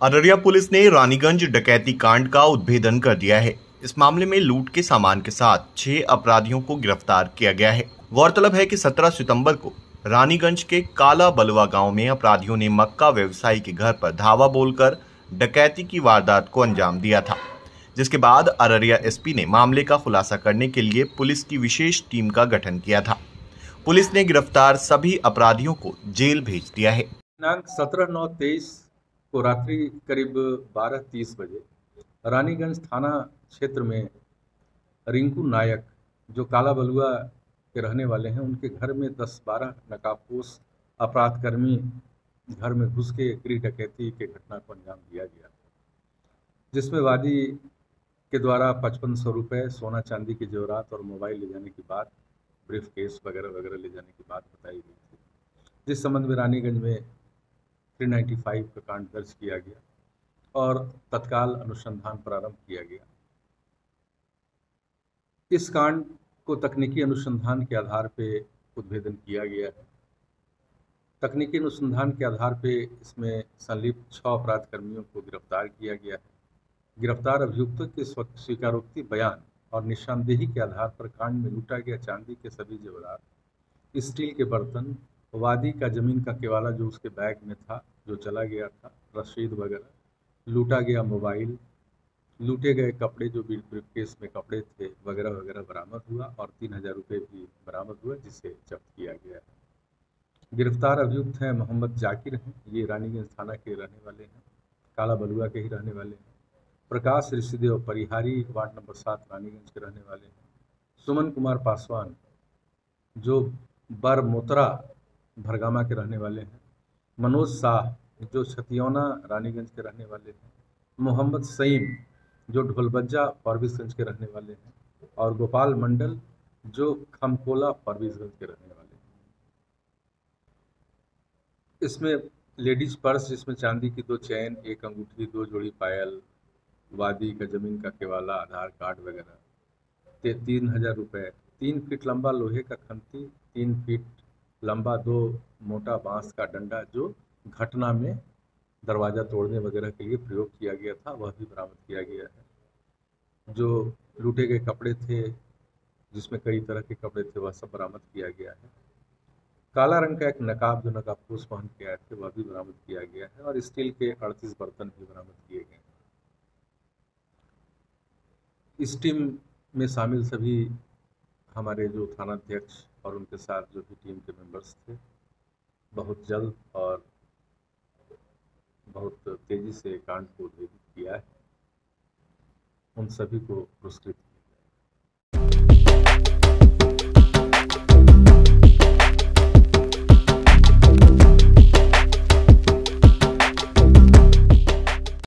Araria police ने रानीगंज डकैती कांड का उद्भेदन कर दिया है। इस मामले में लूट के सामान के साथ छह अपराधियों को गिरफ़्तार किया गया है। गौरतलब है कि 17 सितंबर को रानीगंज के काला बलुआ गाँव में अपराधियों ने मक्का व्यवसायी के घर पर धावा बोलकर डकैती की वारदात को अंजाम दिया था, जिसके बाद अररिया एसपी ने मामले का खुलासा करने के लिए पुलिस की विशेष टीम का गठन किया था। पुलिस ने गिरफ़्तार सभी अपराधियों को जेल भेज दिया है। दिनांक सत्रह नौ तेईस को रात्रि करीब बारह तीस बजे, रानीगंज थाना क्षेत्र में रिंकू नायक, जो काला बलुआ के रहने वाले हैं, उनके घर में दस बारह नकाबपोश अपराधकर्मी घर में घुस के गृह डकैती के घटना को अंजाम दिया गया जिसमें वादी के द्वारा पचपन सौ रुपये सोना चांदी के जेवरात और मोबाइल ले जाने की बात ब्रीफ केस वगैरह वगैरह ले जाने की बात बताई गई थी। जिस संबंध में रानीगंज में 395 का कांड दर्ज किया गया और तत्काल अनुसंधान प्रारंभ किया गया। इस कांड को तकनीकी अनुसंधान के आधार पर उद्भेदन किया गया है। तकनीकी अनुसंधान के आधार पर इसमें संलिप्त छः अपराध कर्मियों को गिरफ़्तार किया गया है। गिरफ़्तार अभियुक्तों के स्वीकारोक्ति बयान और निशानदेही के आधार पर कांड में लूटा गया चांदी के सभी जेवरात स्टील के बर्तन वादी का ज़मीन का केवाला जो उसके बैग में था, जो चला गया था, रसीद वगैरह, लूटा गया मोबाइल, लूटे गए कपड़े जो केस में कपड़े थे वगैरह वगैरह बरामद हुआ और तीन हज़ार रुपये भी बरामद हुए जिसे जब्त किया गया है। गिरफ़्तार अभियुक्त हैं मोहम्मद जाकिर हैं, ये रानीगंज थाना के रहने वाले हैं, काला बलुआ के ही रहने वाले हैं। प्रकाश ऋषिदेव परिहारी, वार्ड नंबर सात, रानीगंज के रहने वाले हैं। सुमन कुमार पासवान, जो बर मोतरा भरगामा के रहने वाले हैं। मनोज शाह, जो छतियोना, रानीगंज के रहने वाले हैं। मोहम्मद सईम, जो ढोलबज्जा फॉरबिसगंज के रहने वाले हैं। और गोपाल मंडल, जो खमकोला फॉरबिसगंज के रहने वाले हैं। इसमें लेडीज़ पर्स, जिसमें चांदी की दो चैन, एक अंगूठी, दो जोड़ी पायल, वादी का ज़मीन का केवाला, आधार कार्ड वगैरह। तीन हज़ार रुपये तीन फीट लंबा लोहे का खंती, तीन फीट लंबा दो मोटा बाँस का डंडा जो घटना में दरवाज़ा तोड़ने वगैरह के लिए प्रयोग किया गया था, वह भी बरामद किया गया है। जो लूटे गए कपड़े थे, जिसमें कई तरह के कपड़े थे, वह सब बरामद किया गया है। काला रंग का एक नकाब जो नकाब पोस पहन के आए थे, वह भी बरामद किया गया है और स्टील के अड़तीस बर्तन भी बरामद किए गए हैं। इस टीम में शामिल सभी हमारे जो थानाध्यक्ष और उनके साथ जो भी टीम के मेंबर्स थे, बहुत जल्द और बहुत तेज़ी से कांड को उद्वेदित किया है। उन सभी को पुरस्कृत